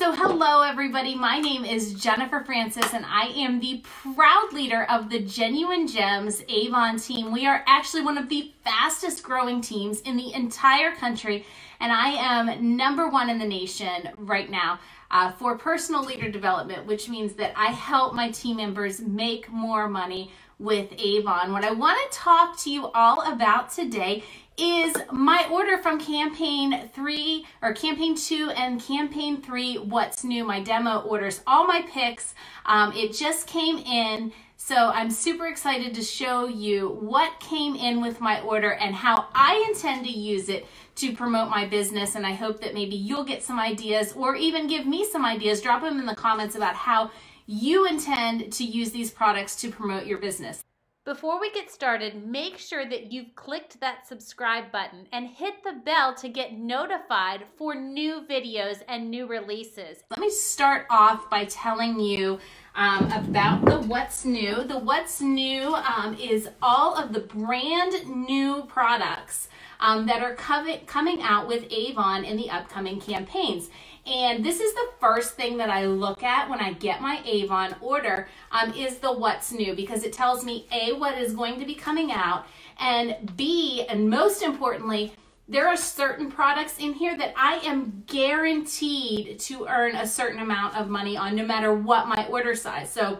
So hello everybody, my name is Jennifer Francis and I am the proud leader of the Genuine Gems Avon team. We are actually one of the fastest growing teams in the entire country and I am number one in the nation right now uh, for personal leader development, which means that I help my team members make more money with Avon. What I want to talk to you all about today is my order from campaign three or campaign two and campaign three what's new? My demo orders all my picks. Um, it just came in so i'm super excited to show you what came in with my order and how i intend to use it to promote my business and i hope that maybe you'll get some ideas or even give me some ideas. Drop them in the comments about how you intend to use these products to promote your business before we get started, make sure that you've clicked that subscribe button and hit the bell to get notified for new videos and new releases. Let me start off by telling you um, about the What's New. The What's New um, is all of the brand new products um, that are coming out with Avon in the upcoming campaigns. And this is the first thing that I look at when I get my Avon order um, is the what's new because it tells me A, what is going to be coming out, and B, and most importantly, there are certain products in here that I am guaranteed to earn a certain amount of money on no matter what my order size. So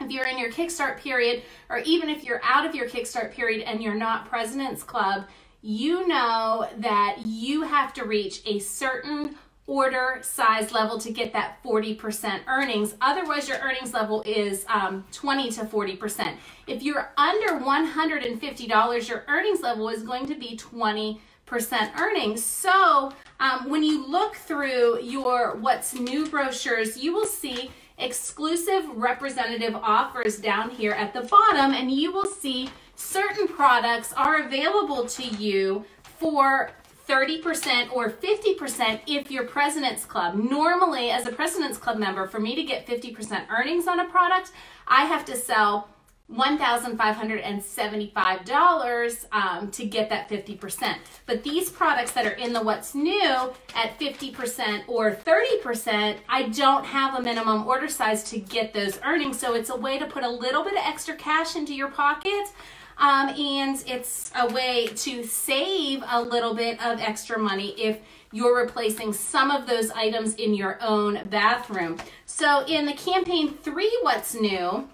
if you're in your Kickstart period, or even if you're out of your Kickstart period and you're not President's Club, you know that you have to reach a certain order size level to get that 40% earnings. Otherwise, your earnings level is um, 20 to 40%. If you're under $150, your earnings level is going to be 20 percent earnings. So um, when you look through your what's new brochures, you will see exclusive representative offers down here at the bottom and you will see certain products are available to you for 30% or 50% if you're President's Club. Normally, as a President's Club member, for me to get 50% earnings on a product, I have to sell $1,575 um, to get that 50%. But these products that are in the What's New at 50% or 30%, I don't have a minimum order size to get those earnings. So it's a way to put a little bit of extra cash into your pocket um, and it's a way to save a little bit of extra money if you're replacing some of those items in your own bathroom. So in the campaign three, what's new,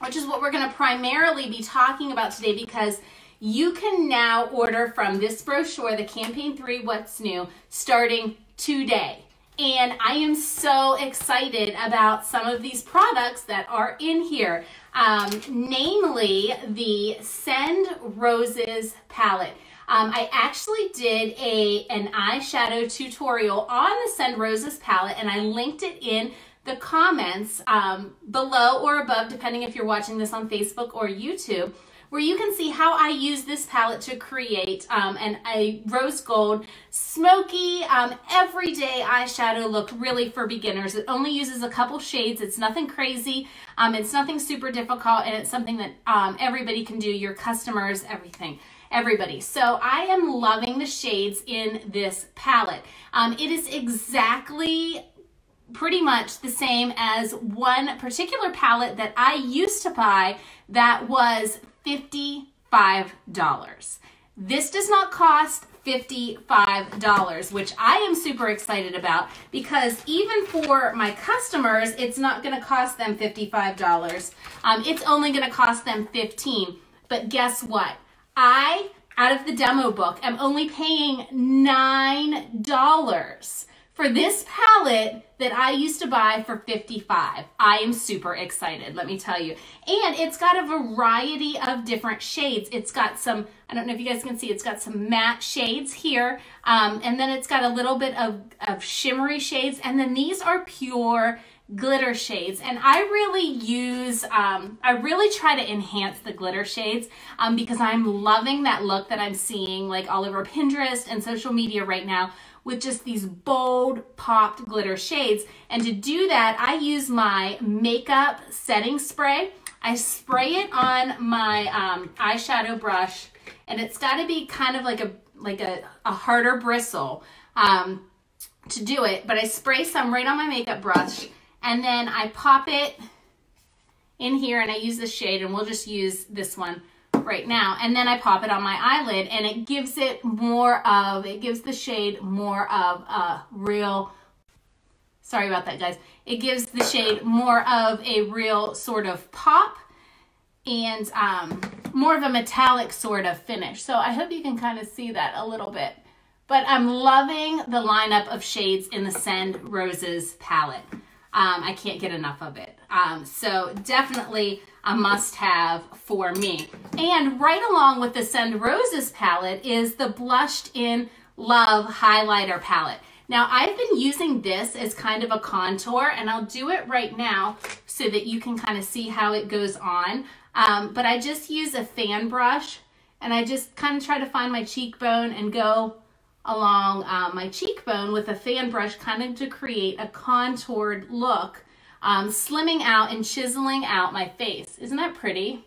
which is what we're gonna primarily be talking about today because you can now order from this brochure, the campaign three, what's new, starting today. And I am so excited about some of these products that are in here, um, namely the Send Roses palette. Um, I actually did a an eyeshadow tutorial on the Send Roses palette and I linked it in the comments um, below or above, depending if you're watching this on Facebook or YouTube where you can see how I use this palette to create um, an, a rose gold smoky um, everyday eyeshadow look really for beginners. It only uses a couple shades. It's nothing crazy. Um, it's nothing super difficult and it's something that um, everybody can do, your customers, everything everybody. So I am loving the shades in this palette. Um, it is exactly pretty much the same as one particular palette that I used to buy that was $55. This does not cost $55, which I am super excited about because even for my customers, it's not going to cost them $55. Um, it's only going to cost them 15 But guess what? I, out of the demo book, am only paying $9 for this palette that I used to buy for 55. I am super excited, let me tell you. And it's got a variety of different shades. It's got some, I don't know if you guys can see, it's got some matte shades here. Um, and then it's got a little bit of, of shimmery shades. And then these are pure glitter shades and I really use um, I really try to enhance the glitter shades um, because I'm loving that look that I'm seeing like all over Pinterest and social media right now with just these bold popped glitter shades. And to do that, I use my makeup setting spray. I spray it on my um, eyeshadow brush and it's got to be kind of like a like a, a harder bristle um, to do it, but I spray some right on my makeup brush and then I pop it in here and I use the shade and we'll just use this one right now. And then I pop it on my eyelid and it gives it more of, it gives the shade more of a real, sorry about that guys. It gives the shade more of a real sort of pop and um, more of a metallic sort of finish. So I hope you can kind of see that a little bit. But I'm loving the lineup of shades in the Send Roses palette. Um, I can't get enough of it. Um, so definitely a must have for me. And right along with the Send Roses palette is the Blushed in Love highlighter palette. Now I've been using this as kind of a contour and I'll do it right now so that you can kind of see how it goes on. Um, but I just use a fan brush and I just kind of try to find my cheekbone and go along uh, my cheekbone with a fan brush kind of to create a contoured look, um, slimming out and chiseling out my face. Isn't that pretty?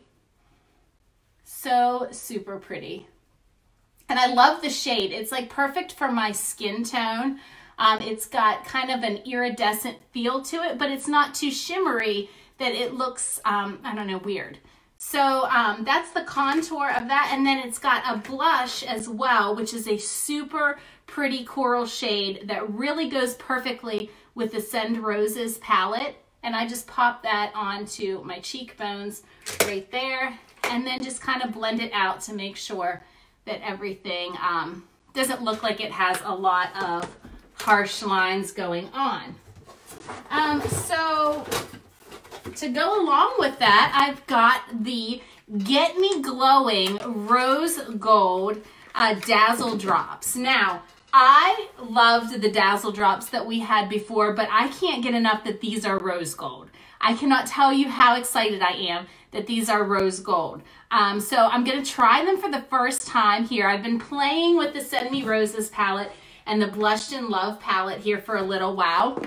So super pretty. And I love the shade. It's like perfect for my skin tone. Um, it's got kind of an iridescent feel to it, but it's not too shimmery that it looks, um, I don't know, weird. So um, that's the contour of that. And then it's got a blush as well, which is a super pretty coral shade that really goes perfectly with the Send Roses palette. And I just pop that onto my cheekbones right there. And then just kind of blend it out to make sure that everything um, doesn't look like it has a lot of harsh lines going on. Um, so to go along with that, I've got the Get Me Glowing Rose Gold uh, Dazzle Drops. Now, I loved the Dazzle Drops that we had before, but I can't get enough that these are rose gold. I cannot tell you how excited I am that these are rose gold. Um, so I'm going to try them for the first time here. I've been playing with the Send Me Roses palette and the Blushed in Love palette here for a little while.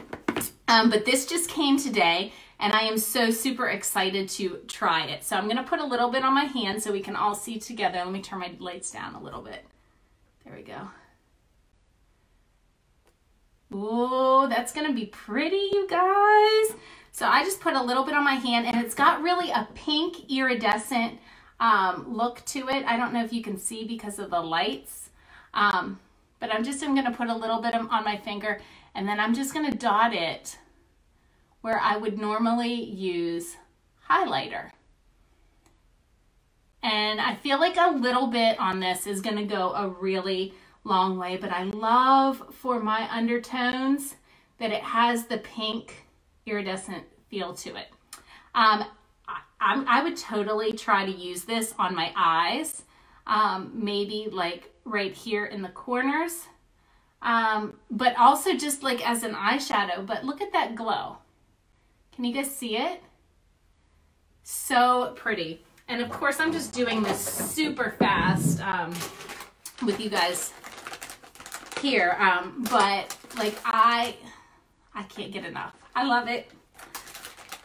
Um, but this just came today and I am so super excited to try it. So I'm going to put a little bit on my hand so we can all see together. Let me turn my lights down a little bit. There we go. Oh, that's to be pretty, you guys. So I just put a little bit on my hand and it's got really a pink iridescent um, look to it. I don't know if you can see because of the lights, um, but I'm just I'm to put a little bit on my finger and then I'm just to dot it where I would normally use highlighter. And I feel like a little bit on this is to go a really long way, but I love for my undertones that it has the pink iridescent feel to it. Um, I, I, would totally try to use this on my eyes, um, maybe like right here in the corners, um, but also just like as an eyeshadow, but look at that glow. Can you guys see it? So pretty. And of course, I'm just doing this super fast um, with you guys here. Um, but like I, I can't get enough. I love it.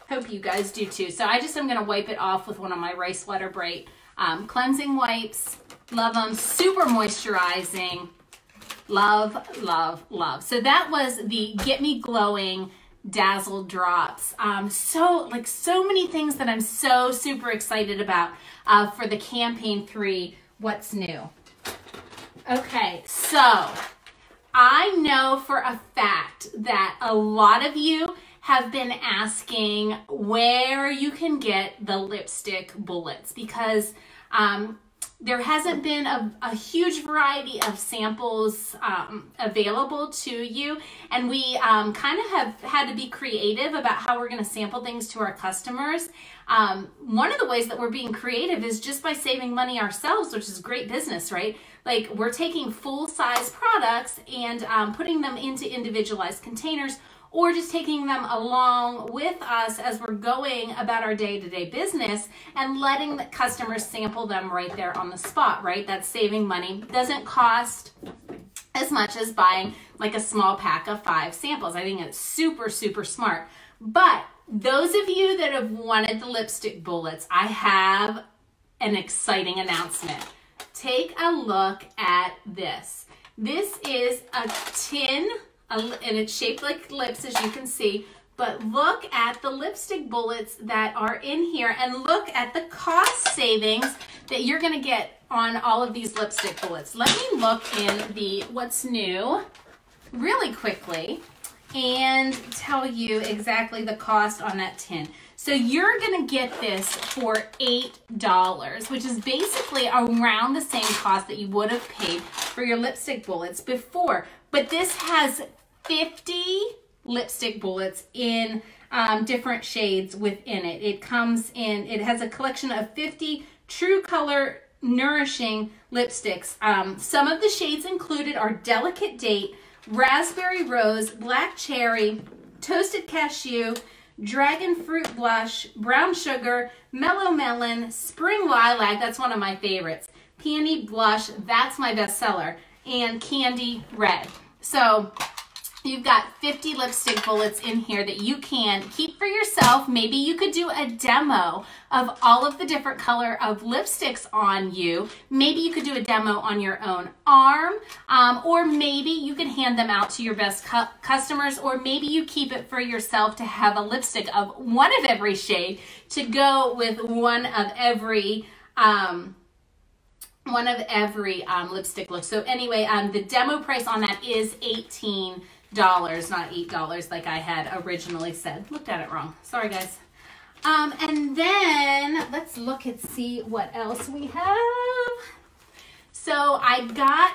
Hope you guys do too. So I just am gonna wipe it off with one of my Rice Water Bright um, cleansing wipes. Love them, super moisturizing. Love, love, love. So that was the Get Me Glowing dazzle drops um, so like so many things that i'm so super excited about uh, for the campaign three what's new okay so i know for a fact that a lot of you have been asking where you can get the lipstick bullets because um, there hasn't been a, a, huge variety of samples um, available to you. And we um, kind of have had to be creative about how we're going to sample things to our customers um, one of the ways that we're being creative is just by saving money ourselves which is great business right like we're taking full size products and um, putting them into individualized containers or just taking them along with us as we're going about our day-to-day -day business and letting the customers sample them right there on the spot, right? That's saving money. Doesn't cost as much as buying like a small pack of five samples. I think it's super, super smart. But those of you that have wanted the lipstick bullets, I have an exciting announcement. Take a look at this. This is a tin and it's shaped like lips, as you can see. But look at the lipstick bullets that are in here and look at the cost savings that you're gonna get on all of these lipstick bullets. Let me look in the what's new really quickly and tell you exactly the cost on that tin. So you're gonna get this for $8, which is basically around the same cost that you would have paid for your lipstick bullets before. But this has 50 lipstick bullets in um, different shades within it. It comes in, it has a collection of 50 true color nourishing lipsticks. Um, some of the shades included are Delicate Date, Raspberry Rose, Black Cherry, Toasted Cashew, Dragon Fruit Blush, Brown Sugar, Mellow Melon, Spring Lilac, that's one of my favorites, Peony Blush, that's my bestseller, and Candy Red. So You've got 50 lipstick bullets in here that you can keep for yourself. Maybe you could do a demo of all of the different color of lipsticks on you. Maybe you could do a demo on your own arm, um, or maybe you could hand them out to your best cu customers, or maybe you keep it for yourself to have a lipstick of one of every shade to go with one of every um, one of every um, lipstick look. So anyway, um, the demo price on that is 18 dollars, not eight dollars like I had originally said. Looked at it wrong. Sorry, guys. Um, and then let's look and see what else we have. So I got,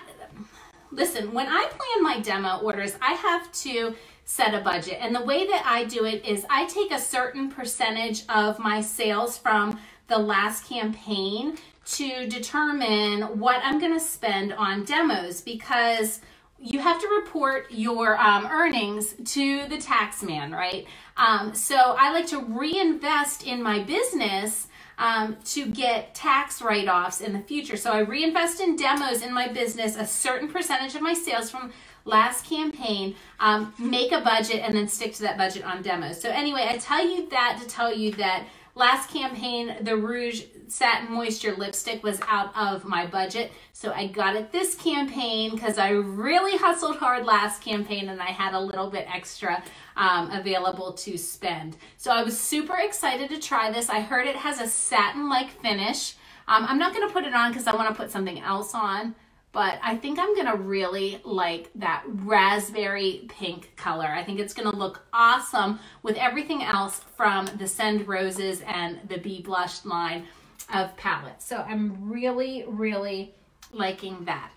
listen, when I plan my demo orders, I have to set a budget. And the way that I do it is I take a certain percentage of my sales from the last campaign to determine what I'm going to spend on demos because you have to report your um, earnings to the tax man, right? Um, so I like to reinvest in my business um, to get tax write-offs in the future. So I reinvest in demos in my business, a certain percentage of my sales from last campaign, um, make a budget, and then stick to that budget on demos. So anyway, I tell you that to tell you that Last campaign, the Rouge Satin Moisture lipstick was out of my budget. So I got it this campaign because I really hustled hard last campaign and I had a little bit extra um, available to spend. So I was super excited to try this. I heard it has a satin-like finish. Um, I'm not going to put it on because I want to put something else on but I think I'm gonna really like that raspberry pink color. I think it's gonna look awesome with everything else from the Send Roses and the Be Blushed line of palettes. So I'm really, really liking that.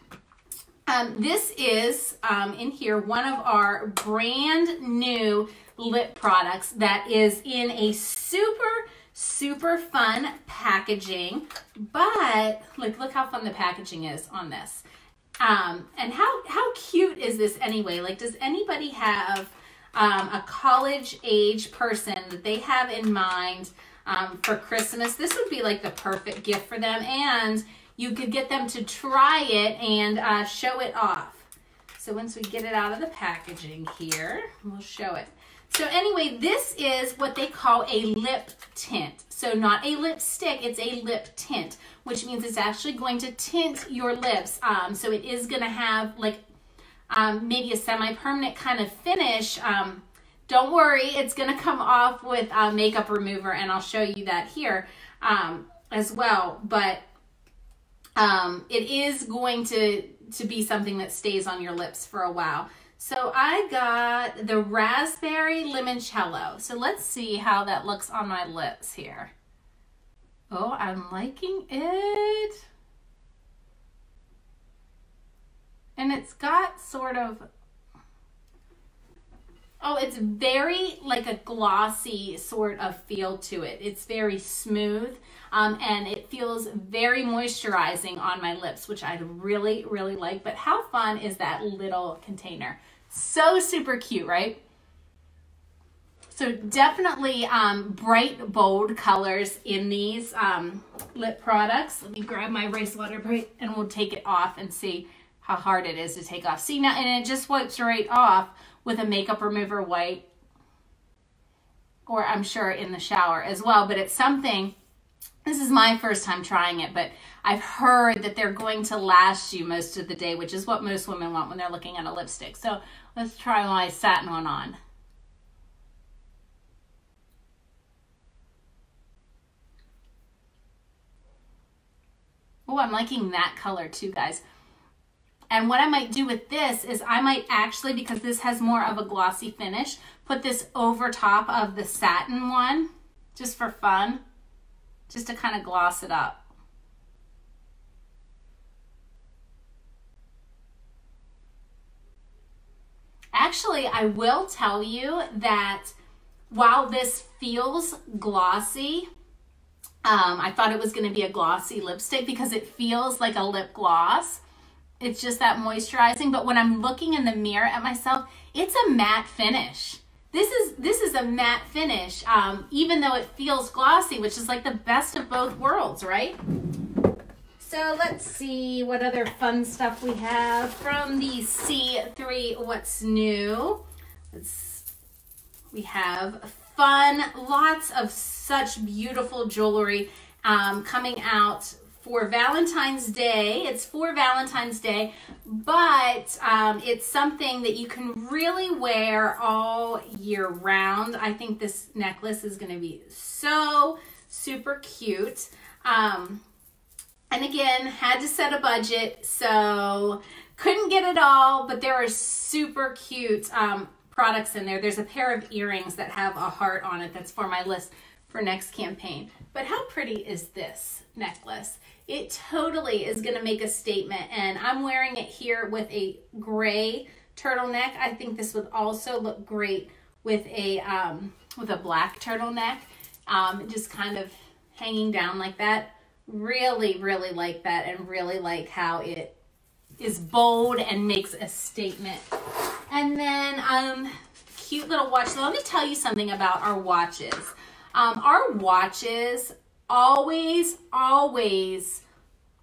Um, this is um, in here one of our brand new lip products that is in a super super fun packaging but like look how fun the packaging is on this um, and how, how cute is this anyway? Like, does anybody have um, a college age person that they have in mind um, for Christmas? This would be like the perfect gift for them. And you could get them to try it and uh, show it off. So once we get it out of the packaging here, we'll show it. So anyway, this is what they call a lip tint. So not a lipstick, it's a lip tint, which means it's actually going to tint your lips. Um, so it is going to have like um, maybe a semi-permanent kind of finish. Um, don't worry, it's going to come off with a makeup remover, and I'll show you that here um, as well. But um, it is going to, to be something that stays on your lips for a while. So I got the raspberry limoncello. So let's see how that looks on my lips here. Oh, I'm liking it. And it's got sort of, oh, it's very like a glossy sort of feel to it. It's very smooth um, and it feels very moisturizing on my lips, which I really, really like. But how fun is that little container? So super cute, right? So definitely um, bright, bold colors in these um, lip products. Let me grab my Rice Water and we'll take it off and see how hard it is to take off. See now, and it just wipes right off with a makeup remover wipe or I'm sure in the shower as well. But it's something this is my first time trying it, but I've heard that they're going to last you most of the day, which is what most women want when they're looking at a lipstick. So Let's try my satin one on. Oh, I'm liking that color too, guys. And what I might do with this is I might actually, because this has more of a glossy finish, put this over top of the satin one, just for fun, just to kind of gloss it up. Actually, I will tell you that while this feels glossy, um, I thought it was going to be a glossy lipstick because it feels like a lip gloss. It's just that moisturizing. But when I'm looking in the mirror at myself, it's a matte finish. This is this is a matte finish, um, even though it feels glossy, which is like the best of both worlds, right? So let's see what other fun stuff we have from the C3 What's New. Let's, we have fun, lots of such beautiful jewelry um, coming out for Valentine's Day. It's for Valentine's Day, but um, it's something that you can really wear all year round. I think this necklace is going to be so super cute. Um, and again, had to set a budget, so couldn't get it all, but there are super cute um, products in there. There's a pair of earrings that have a heart on it that's for my list for next campaign. But how pretty is this necklace? It totally is gonna make a statement and I'm wearing it here with a gray turtleneck. I think this would also look great with a, um, with a black turtleneck, um, just kind of hanging down like that. Really, really like that and really like how it is bold and makes a statement. And then um, cute little watch. Let me tell you something about our watches. Um, our watches always, always,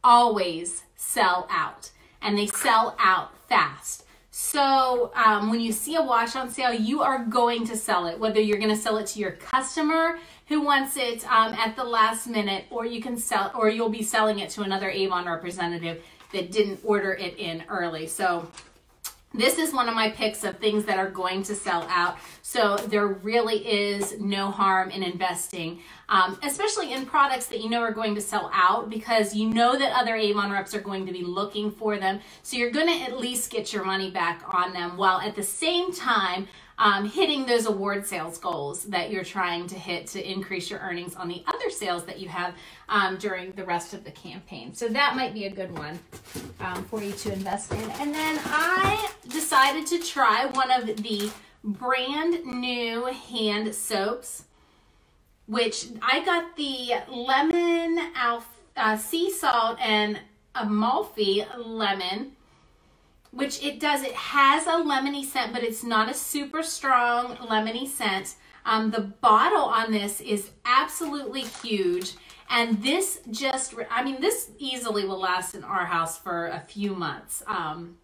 always sell out. And they sell out fast. So um, when you see a watch on sale, you are going to sell it, whether you're going to sell it to your customer who wants it um, at the last minute, or you can sell, or you'll be selling it to another Avon representative that didn't order it in early. So this is one of my picks of things that are going to sell out. So there really is no harm in investing, um, especially in products that you know are going to sell out because you know that other Avon reps are going to be looking for them. So you're going to at least get your money back on them while at the same time um, hitting those award sales goals that you're trying to hit to increase your earnings on the other sales that you have um, during the rest of the campaign. So that might be a good one um, for you to invest in. And then I decided to try one of the brand new hand soaps, which I got the lemon alf, uh, sea salt and Amalfi lemon which it does. It has a lemony scent, but it's not a super strong lemony scent. Um, the bottle on this is absolutely huge. And this just, I mean, this easily will last in our house for a few months. Um,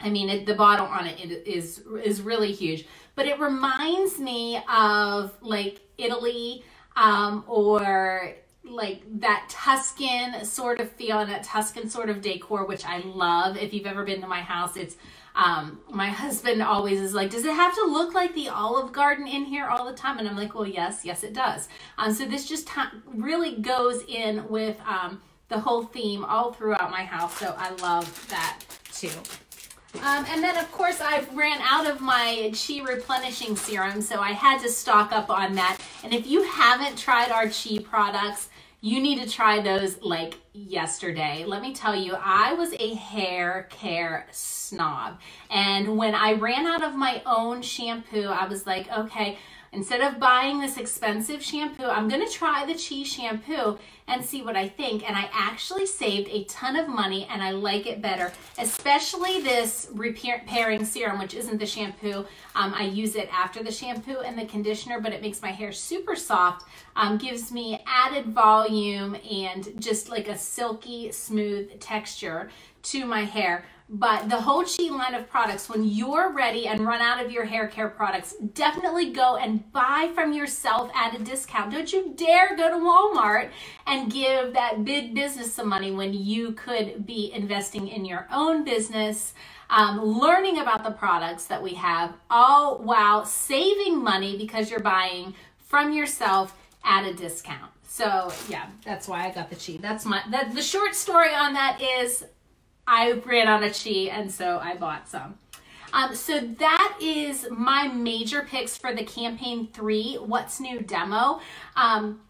I mean, it, the bottle on it is is really huge, but it reminds me of like Italy um, or like that Tuscan sort of feel and that Tuscan sort of decor, which I love. If you've ever been to my house, it's um, my husband always is like, does it have to look like the Olive Garden in here all the time? And I'm like, well, yes, yes, it does. Um, so this just really goes in with um, the whole theme all throughout my house. So I love that too. Um, and then, of course, I ran out of my Chi replenishing serum, so I had to stock up on that. And if you haven't tried our Chi products, you need to try those like yesterday. Let me tell you, I was a hair care snob. And when I ran out of my own shampoo, I was like, okay, Instead of buying this expensive shampoo, I'm to try the Chi shampoo and see what I think. And I actually saved a ton of money and I like it better, especially this repairing serum, which isn't the shampoo. Um, I use it after the shampoo and the conditioner, but it makes my hair super soft, um, gives me added volume and just like a silky smooth texture to my hair. But the whole Chi line of products, when you're ready and run out of your hair care products, definitely go and buy from yourself at a discount. Don't you dare go to Walmart and give that big business some money when you could be investing in your own business um, learning about the products that we have, all while saving money because you're buying from yourself at a discount. So yeah, that's why I got the chi. That's my that the short story on that is I ran out of chi and so I bought some. Um, so that is my major picks for the campaign three, what's new demo. Um,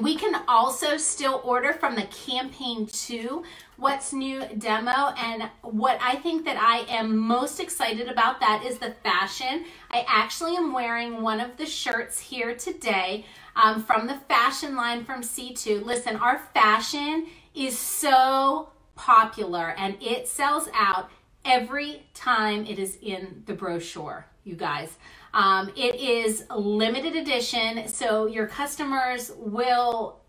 we can also still order from the campaign two, what's new demo. And what I think that I am most excited about that is the fashion. I actually am wearing one of the shirts here today um, from the fashion line from C2. Listen, our fashion is so popular and it sells out every time it is in the brochure, you guys. Um, it is limited edition, so your customers will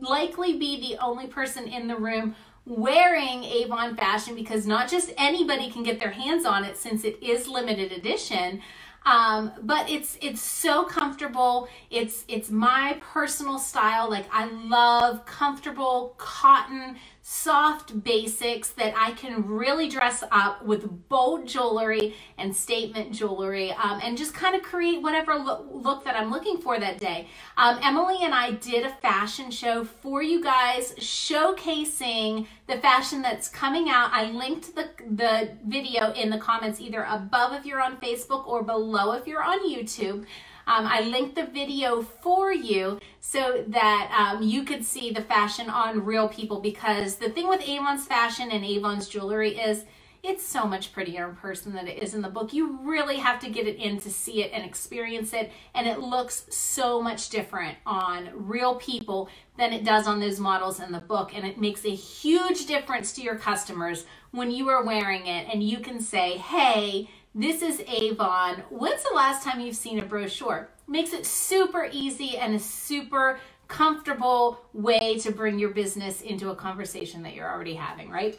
likely be the only person in the room wearing Avon fashion because not just anybody can get their hands on it since it is limited edition. Um, but it's it's so comfortable. It's it's my personal style. Like I love comfortable cotton soft basics that I can really dress up with bold jewelry and statement jewelry um, and just kind of create whatever look, look, that I'm looking for that day. Um, Emily and I did a fashion show for you guys showcasing the fashion that's coming out. I linked the, the video in the comments either above if you're on Facebook or below if you're on YouTube. Um, I linked the video for you so that um, you could see the fashion on real people because the thing with Avon's fashion and Avon's jewelry is it's so much prettier in person than it is in the book. You really have to get it in to see it and experience it. And it looks so much different on real people than it does on those models in the book. And it makes a huge difference to your customers when you are wearing it and you can say, hey, this is Avon. When's the last time you've seen a brochure? Makes it super easy and a super comfortable way to bring your business into a conversation that you're already having, right?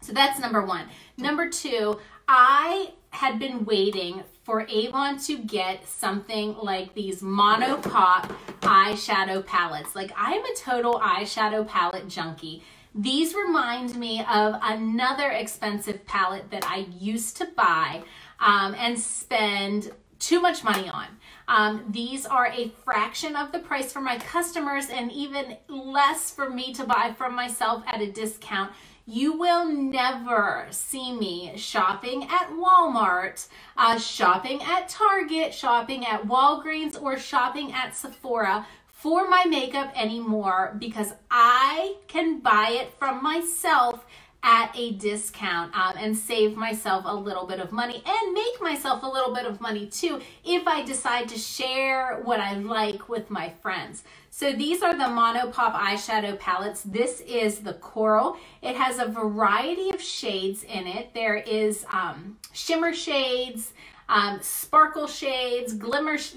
So that's number one. Number two, I had been waiting for Avon to get something like these Mono Pop eyeshadow palettes. Like I'm a total eyeshadow palette junkie. These remind me of another expensive palette that I used to buy um, and spend too much money on. Um, these are a fraction of the price for my customers and even less for me to buy from myself at a discount. You will never see me shopping at Walmart, uh, shopping at Target, shopping at Walgreens, or shopping at Sephora for my makeup anymore because I can buy it from myself at a discount um, and save myself a little bit of money and make myself a little bit of money too if I decide to share what I like with my friends. So these are the Mono Pop eyeshadow palettes. This is the Coral. It has a variety of shades in it. There is um, shimmer shades, um, sparkle shades, glimmer, sh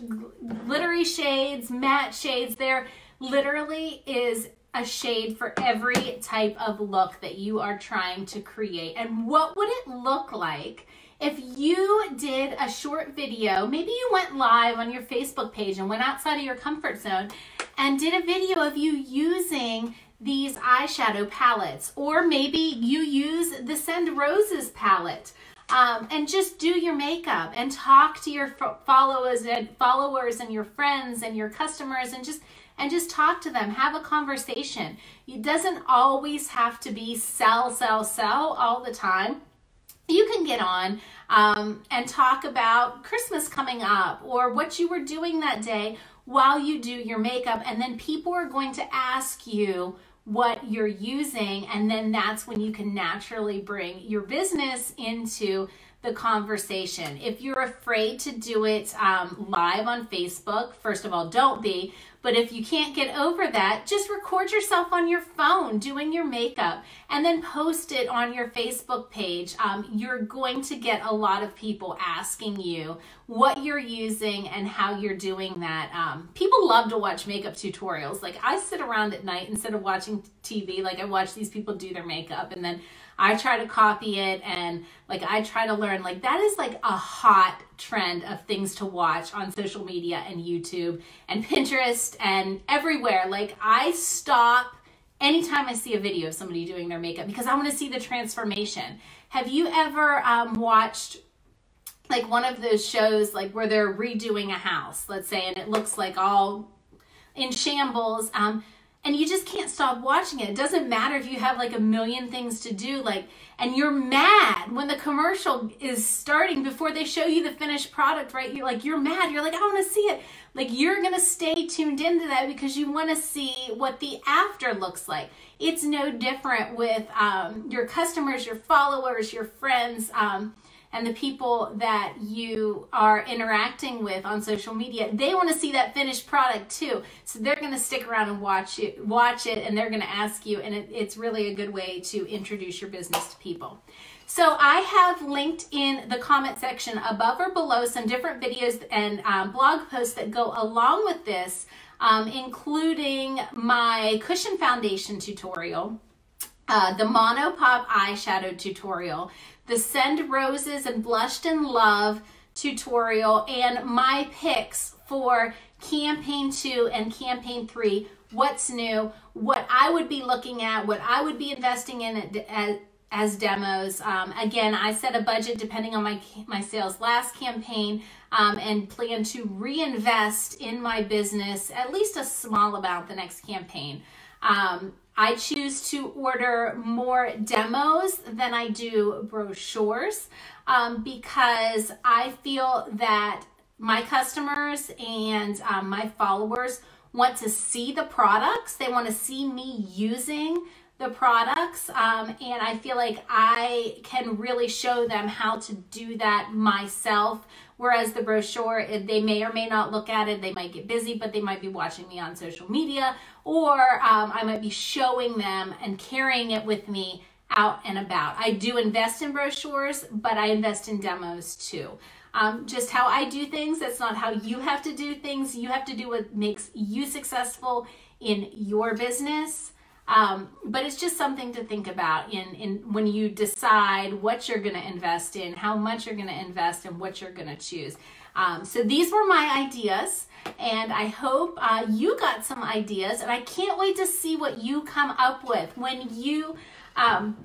glittery shades, matte shades. There literally is a shade for every type of look that you are trying to create. And what would it look like if you did a short video, maybe you went live on your Facebook page and went outside of your comfort zone and did a video of you using these eyeshadow palettes, or maybe you use the Send Roses palette um, and just do your makeup and talk to your followers and followers and your friends and your customers and just and just talk to them. Have a conversation. It doesn't always have to be sell sell sell all the time. You can get on um, and talk about Christmas coming up or what you were doing that day while you do your makeup. And then people are going to ask you what you're using and then that's when you can naturally bring your business into the conversation. If you're afraid to do it um, live on Facebook, first of all, don't be. But if you can't get over that, just record yourself on your phone doing your makeup and then post it on your Facebook page. Um, you're going to get a lot of people asking you what you're using and how you're doing that. Um, people love to watch makeup tutorials. Like I sit around at night instead of watching TV, like I watch these people do their makeup and then I try to copy it and like I try to learn. Like that is like a hot trend of things to watch on social media and YouTube and Pinterest and everywhere. Like I stop anytime I see a video of somebody doing their makeup because I want to see the transformation. Have you ever um, watched like one of those shows like where they're redoing a house, let's say, and it looks like all in shambles? Um, and you just can't stop watching it. It doesn't matter if you have like a million things to do, like, and you're mad when the commercial is starting before they show you the finished product, right? You're like, you're mad. You're like, I want to see it. Like, you're going to stay tuned into that because you want to see what the after looks like. It's no different with um, your customers, your followers, your friends. Um, and the people that you are interacting with on social media they want to see that finished product too. So they're going to stick around and watch it watch it and they're going to ask you and it, it's really a good way to introduce your business to people. So I have linked in the comment section above or below some different videos and um, blog posts that go along with this, um, including my cushion foundation tutorial, uh, the Mono Pop eyeshadow tutorial, the Send Roses and Blushed in Love tutorial, and my picks for campaign two and campaign three. What's new, what I would be looking at, what I would be investing in as, as demos. Um, again, I set a budget depending on my, my sales last campaign um, and plan to reinvest in my business at least a small amount the next campaign. Um, I choose to order more demos than I do brochures um, because I feel that my customers and um, my followers want to see the products. They want to see me using the products um, and I feel like I can really show them how to do that myself Whereas the brochure, they may or may not look at it. They might get busy, but they might be watching me on social media, or um, I might be showing them and carrying it with me out and about. I do invest in brochures, but I invest in demos too. Um, just how I do things, that's not how you have to do things. You have to do what makes you successful in your business. Um, but it's just something to think about in, in when you decide what you're going to invest in, how much you're going to invest, and what you're going to choose. Um, so these were my ideas, and I hope uh, you got some ideas, and I can't wait to see what you come up with. When you um,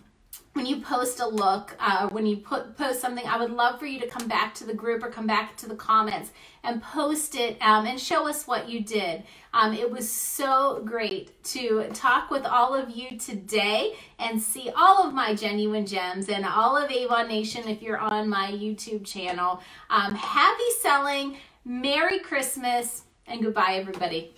when you post a look, uh, when you put post something, I would love for you to come back to the group or come back to the comments and post it um, and show us what you did. Um, it was so great to talk with all of you today and see all of my genuine gems and all of Avon Nation if you're on my YouTube channel. Um, happy selling, Merry Christmas, and goodbye, everybody.